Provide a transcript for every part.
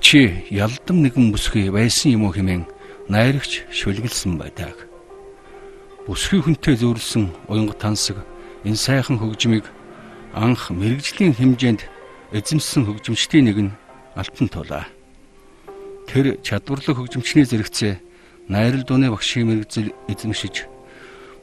чи ялдам нэгэн бүсгүй байсан юм уу хэмээн найрагч шүлгэлсэн байдаг. Бүсгүй хүнтэй зөөрлсөн уянга тансаг энэ сайхан хөгжмийг анх мэрэгжлийн хэмжээнд эзэмсэн хөгжимчдийн нэг нь Алтан тулаа. Тэр чадварлаг хөгжимчний зэрэгцээ найрал дууны багшийн мэрэгзэл эзэмшиж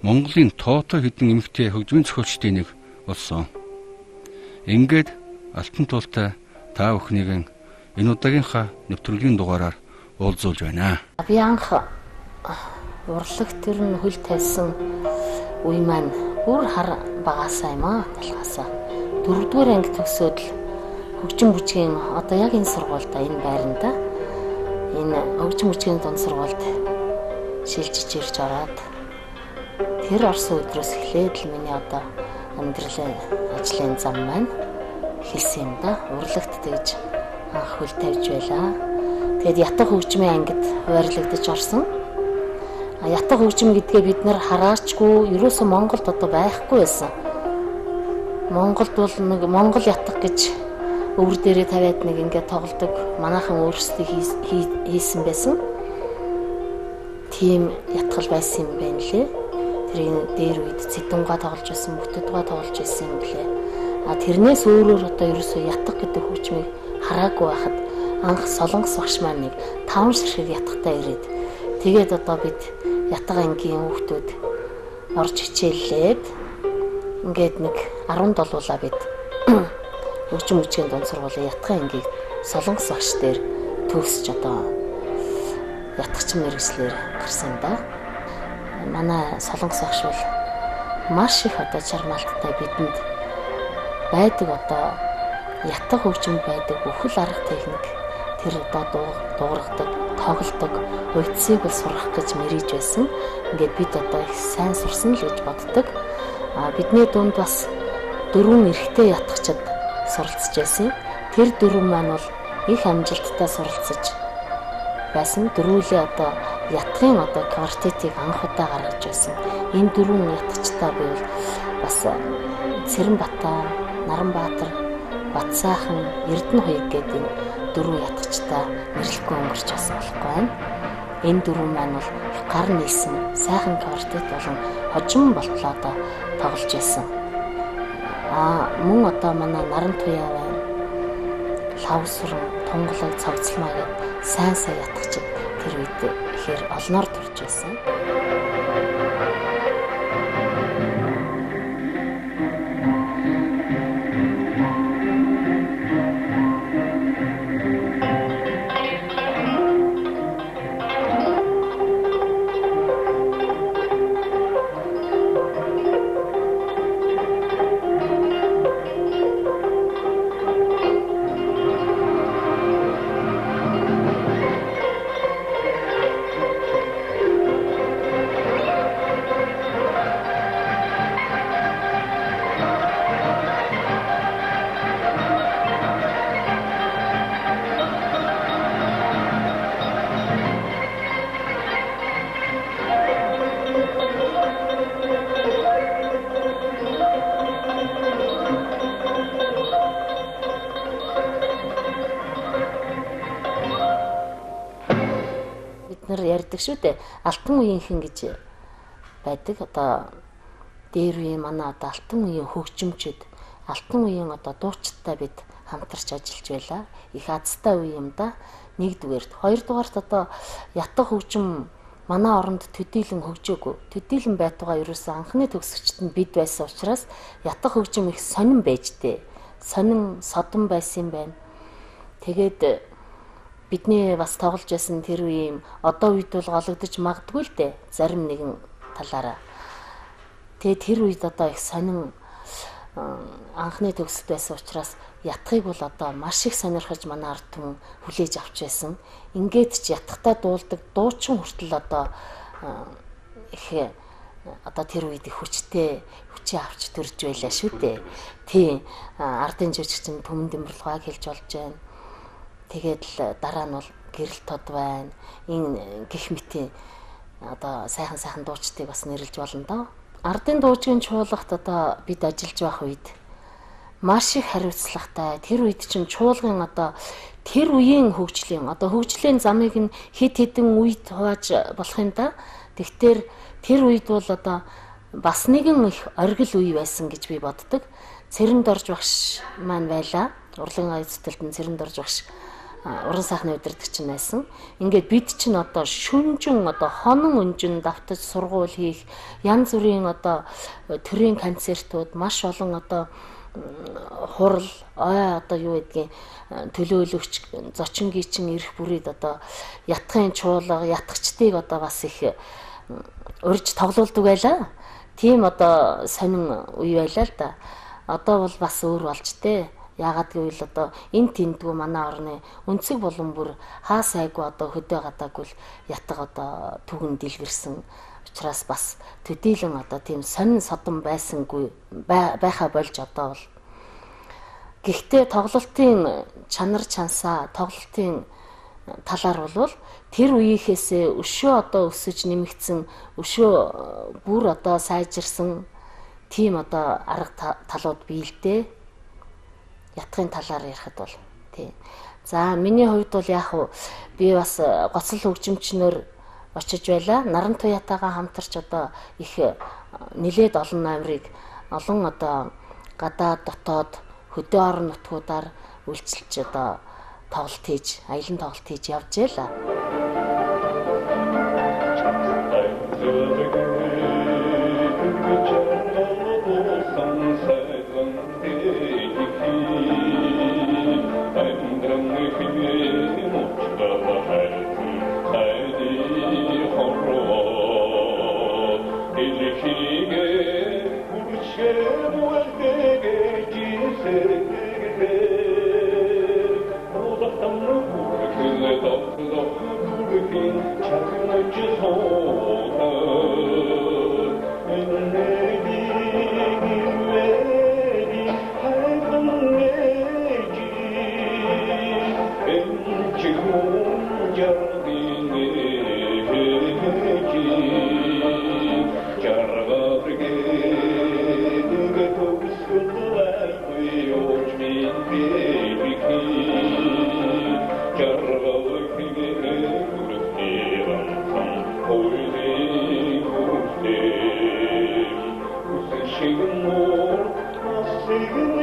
Монголын тоотой хэдэн эмэгтэй хөгжмийн зохиолчдын нэг болсон. Ингээд Алтан тултай та бүхнийг энэ удаагийнхаа нэвтрүүлгийн дугаараар уулзуулж байна. Би анх урлаг төр нь хөл тавьсан үе маань бүр хар багасаа юм аа талхаасаа. Дөрөвдүгээр анги төгсөөд л хөгжин бүжгийн одоо яг энэ сургуульд энэ байранда энэ хөгжин бүжгийн дунд сургуульд шилжиж ирж ороод тэр орсон өдрөөс эхлээд л миний одоо амьдралын ажлын зам маань хэлсэн юм да. Урлагт тэгж хөл тавьж байлаа. Тэгэд ятах хөгжмийн ангид хуваарлагдаж орсон. А ятах хөгжим гэдгээ бид нар хараачгүй ерөөсөө Монголд одоо байхгүй байсан. Монголд бол нэг Монгол ятах гэж өвөр дээрээ тавиад нэг ингээд тоглодог манайхан өөрсдөө хийсэн байсан. Тийм ятгал байсан юм байна лээ. Тэрийн дээр үед цэдунга тоглож байсан, бүтэдга тоглож байсан юм лээ. А тэрнээс өөрөөр одоо ерөөсөө ятах гэдэг хөгжмийг хараагүй байхад анх солонгос багш маань нэг 5 ширхэг ятгахтаа ирээд тэгээд одоо бид ятга ангийн хүүхдүүд орж хичээллээд ингээд нэг 17 уулаа бид хөгжим үчгийн дунд сургуулийн ятгах ангийг солонгос багш дээр төгсөж одоо ятгачин мэрэгслэр гарсан да. Манай солонгос багш бол маш их одоо чармаалттай бидэнд байдаг одоо ятгах хөгжим байдаг бүхэл арга техник тэр одоо дуугаргадаг, тоглодог, уйдсыг бол сурах гэж мэрийж байсан. Ингээд бид одоо их сайн сурсан л гэж боддог. А бидний дунд бас дөрвөн эрэгтэй ятгахчид суралцж байсан. Тэр дөрвөн маань бол их амжилттай суралцж байсан. Дөрвөлээ одоо ятгын одоо квартетийг анх удаа гаргаж байсан. Энэ дөрвөн ятгачтай байвал бас Цэрэнбатаа, Наранбаатар, Батсаахан, Эрдэнэ хоёрыг гэдэг дөрвөн ятгачтай нэрлэхгүй өнгөрч бас болохгүй байна. Энэ дөрвөн маань бол гар нийсэн сайхан квартет болон хожим болтлоо одоо тоглож байсан. Аа мөн одоо манай наран туяа байна. Лавсран, тунгалаг, цогцлмаа гэд сайн сайн ятгачд тэр үед ихээр олноор турж байсан. Ярьдаг шүү дээ. Алтан үеийнхэн гэж байдаг. Одоо дээр үеийн манай одоо алтан үеийн хөгжимчд алтан үеийн одоо дуучидтай бид хамтарч ажиллаж байлаа. Их азтай үе юм да. Нэгдүгээрт, хоёрдугаарт одоо ятг хөгжим манай оронд төдийлөн хөгжөөгүй. Төдийлөн байтугай ерөөсөн анхны төгсөгчд нь бид байсан учраас ятг хөгжим их сонирн байжтэй. Сонин содон байсан юм байна. Тэгээд бидний бас тоглож байсан тэр үеийн одоо үед бол гологдож магадгүй л дээ зарим нэгэн талаараа. Тэгээ тэр үед одоо их сонин анхны төгсөлт байсан учраас ятхыг бол одоо маш их сонирхож манай ард түмэн хүлээж авч байсан. Ингээд ч ятхтаа дуулдаг дуучин хүртэл одоо их одоо тэр үед их хүчтэй хүчээ авч төрж байлаа шүү дээ. Тийм ардын жижигчин төмөн дэмбэрлэгааг хэлж болж байна Тэгээд л дараа нь бол гэрэл тод байна. Энэ гих мэтийн одоо сайхан сайхан дуучдыг бас нэрлж болно доо. Ардын дуучгийн чуулгат одоо бид ажиллаж байх үед маш их хариуцлагатай. Тэр үед чинь чуулган одоо тэр үеийн хөгжлийн одоо хөгжлийн замыг нь хэд хэдэн үед хувааж болох юм да. Тэгтэр тэр үед бол одоо бас нэгэн их оргил үе байсан гэж би боддог. Цэрэнд орж багш маань байла. Урлагийн аяцталтанд цэрэнд орж багш уран сайхны удирдагч нь байсан. Ингээд бид чинь одоо шүнжин одоо хонон өнжин давтаж сургууль хийх янз бүрийн одоо төрийн концертууд маш олон одоо хурал ой одоо юу гэдгийг төлөөлөгч зочингийн ирэх бүрийд одоо ятхын чуулга ятгчдыг одоо бас их урьж тоглуулдаг байлаа. Тийм одоо сонин үе байлаа л да. Одоо бол бас өөр болж тээ. Яагаад гэвэл одоо эн тендгүү манай орны өнцөг болон бүр хаа сайгүй одоо хөдөө гадаагүй л ятг одоо түгэн дэлгэрсэн учраас бас төдийлөн одоо тийм сонин содон байсангүй байха болж одоо бол гэхдээ тоглолтын чанар чансаа тоглолтын талаар бол тэр үеийнхээсээ өшөө одоо өсөж нэмэгдсэн өшөө бүр одоо сайжирсан тийм одоо арга талууд дээ. Ятгын талаар ярихад бол тий. За миний хувьд бол яг уу би бас гоцол хөгжимчнөр очиж байла. Наран туятаагаа хамтарч одоо их нилээд олон номерыг олон одоо гадаад дотоод хөдөө орон нутгуудаар үйлчилж одоо тоглолт хийж, аялан тоглолт хийж явж байла. Chapter Legends Home. i'm nach Schiegen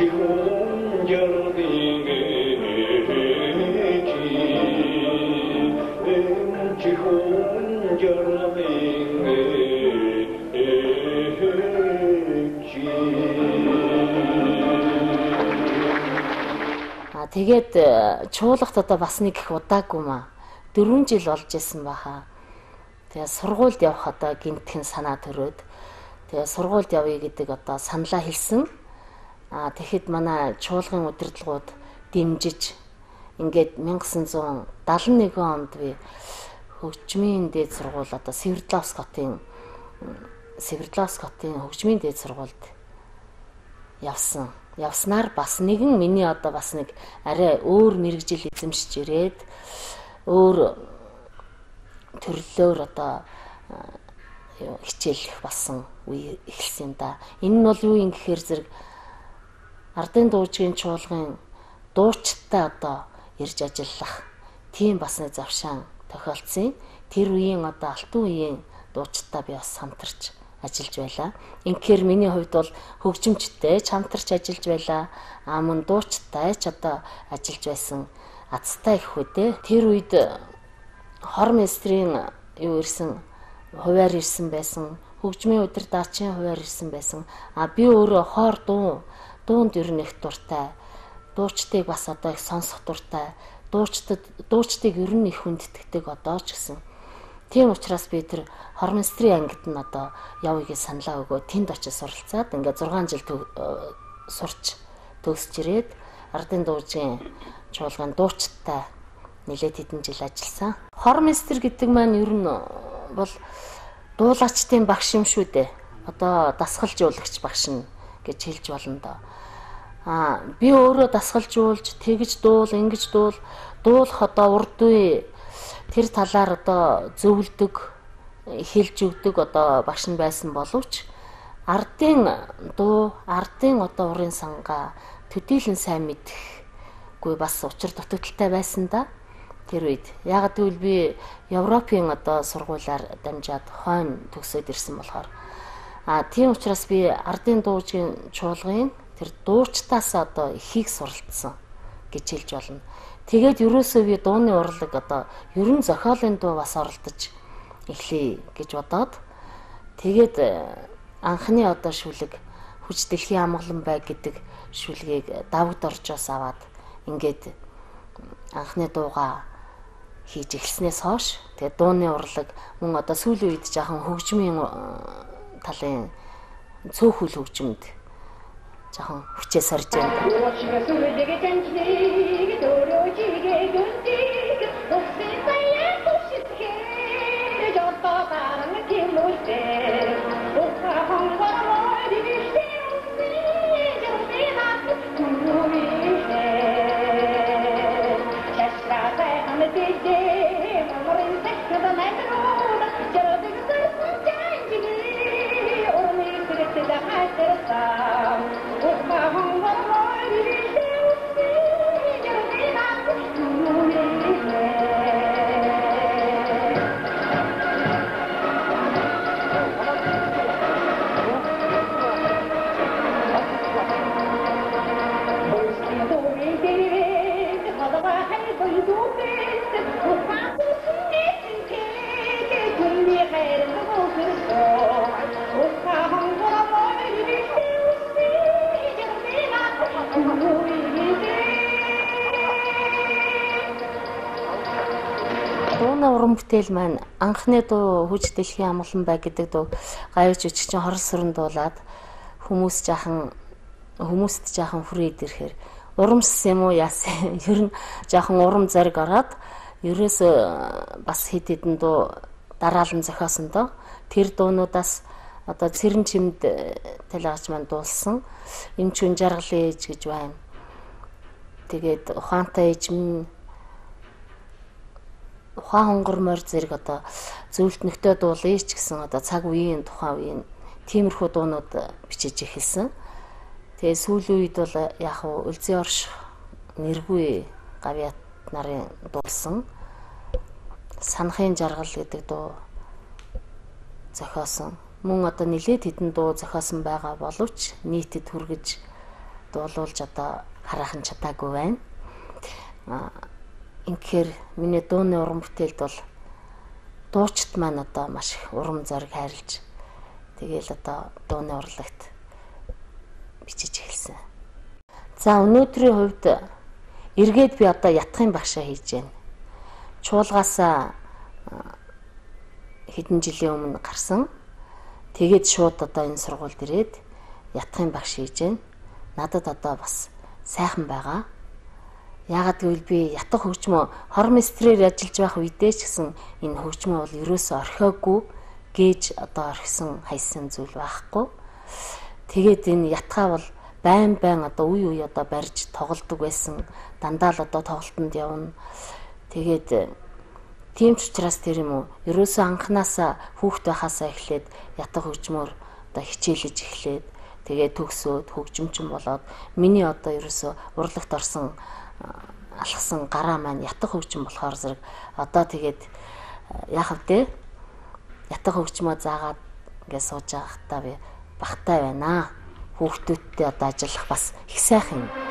Тэгээд э, чуулгат одоо бас нэг их удаагүй маа. 4 жил болж исэн баха. Тэгээ сургуульд явах одоо гинтхэн санаа төрөөд тэгээ сургуульд явъя гэдэг одоо саналаа хэлсэн. Аа тэгэхэд манай чуулгын удирдлагууд дэмжиж ингээд 1971 онд би хөгжмийн дээд сургууль одоо Свердловск хотын Свердловск хотын хөгжмийн дээд сургуульд явсан явснаар бас нэгэн миний одоо бас нэг арай өөр мэрэгжил эзэмшиж ирээд өөр төрлөөр одоо хичээлэх болсон үе эхэлсэн да. Энэ нь бол юу юм гэхээр зэрэг ардын дуужгийн чуулгын дуучтай одоо ирж ажиллах тийм бас нэг завшаан тохиолдсон. Тэр үеийн одоо алтан үеийн дуучтай би бас хамтарч ажиллаж байлаа. Инхээр миний хувьд бол хөгжимчтэй ч хамтарч ажиллаж байлаа. А мөн дуучтай ч одоо ажиллаж байсан азтай их үдэ. Тэр үед хор мэстрийн юу ирсэн хуваар ирсэн байсан хөгжмийн өдөр даачийн хуваар ирсэн байсан. А би өөрөө хоор дуу дуунд ер нь их дуртай. Дуучдыг бас одоо их сонсох дуртай. Дуучдад дуучдыг ер нь их хүндэтгдэг одоо ч гэсэн. Тийм учраас би тэр хормонстрийн ангид нь одоо явъя гэж саналаа өгөө. Тэнд очиж суралцаад ингээд 6 жил э, сурч төгсж ирээд ардын дуужийн чуулган дуучтай нэлээд хэдэн жил ажилласан. Хормонстр гэдэг маань ер нь бол дуулаачдын багш юм шүү дээ. Одоо дасгалжуулагч багш нь гэж хэлж болно доо. Аа би өөрөө дасгалжуулж тэгж дуул ингэж дуул дуулах одоо урд үе тэр талаар одоо зөвлөдөг хэлж өгдөг одоо багш нь байсан боловч ардын дуу ардын одоо урын сангаа төдийлөн сайн мэдхгүй бас учир дутагдaltaй байсан да. Тэр үед. Яг гэвэл би Европын одоо сургуулиар дамжаад хойно төгсөөд ирсэн болохоор. А тийм учраас би ардын дуужийн чуулгын тэр дуучтаас одоо ихийг суралцсан гэж хэлж болно. Тэгээд ерөөсөө би дууны урлаг одоо ерөн зохиолын дуу бас оролдож эхлэе гэж бодоод тэгээд э, анхны одоо шүлэг хүч дэлхийн амгалан бай гэдэг шүлгийг давд оржоос аваад ингээд анхны дууга хийж эхэлснээс хойш тэгээ дууны урлаг мөн одоо сүүлийн үед жаахан хөгжмийн э, талын цөөхөл хөгжмөд жаахан хүчээ сорж байна. Дууна уран бүтээл маань анхны дуу хүч дэлхийн амгалан бай гэдэг дуу гавьж үчигчин хорол сүрэн дуулаад хүмүүс жаахан хүмүүст жаахан хүрээд ирэхээр урамшсан юм уу? Яасан ер нь жаахан урам зариг ороод ерөөсө бас хэд хэдэн дуу дараалан зохиосон доо. Тэр дуунуудаас одоо цэрэн чимд талаач маань дуулсан эмчүүн жаргалын ээж гэж байна. Тэгээд ухаантай эжим ухаан хонгормоор зэрэг одоо зөвлөлтнөхтэй дуулъя ч гэсэн одоо цаг үеийн тухайн үеийн тиймэрхүү дуунууд бичиж эхэлсэн. Тэгээ сүүлийн үед бол яг үлзий орш нэргүй гавьяат нарын дуулсан санахын жаргал гэдэг дуу зохиосон. Мөн одоо нилээд хідэн дуу зохиосон байгаа боловч нийтэд хүргэж дуулуулж одоо хараахан чадаагүй байна. А инхээр миний дууны уран бүтээлд бол дуучт маань одоо маш их урам зориг хайрлж тэгээл одоо дууны урлагт бичиж эхэлсэн. За өнөөдрийн хувьд эргээд би одоо ятхын багшаа хийж байна. Чуулгаасаа хэдэн жилийн өмнө гарсан. Тэгээд шууд одоо энэ сургуульд ирээд ятхын багш хийж байна. Надад одоо бас сайхан байгаа. Яагаад гэвэл би ятг хөгжмөө хорместрээр ажиллаж байх үедээ ч гэсэн энэ хөгжмөө бол ерөөсөө орхиогүй гэж одоо орхисон хайсан зүйл байхгүй. Тэгээд энэ ятгаа бол байн байн одоо үе үе одоо барьж тоглодог байсан. Дандаа л одоо тоглолтонд явна. Тэгээд тийм ч учраас тэр юм уу ерөөсөө анханасаа хүүхд байхасаа эхлээд ятг хөгжмөөр одоо хичээлж эхлээд тэгээ төгсөөд хөгжимчин болоод миний одоо ерөөсө урлагт орсон алхсан гараа маань ятг хөгжим болохоор зэрэг одоо тэгээд яах вэ? Ятг хөгжмөө заагаад ингээд сууж байхдаа би багтай байна. Хүүхдүүдтэй одоо ажиллах бас их сайхан юм.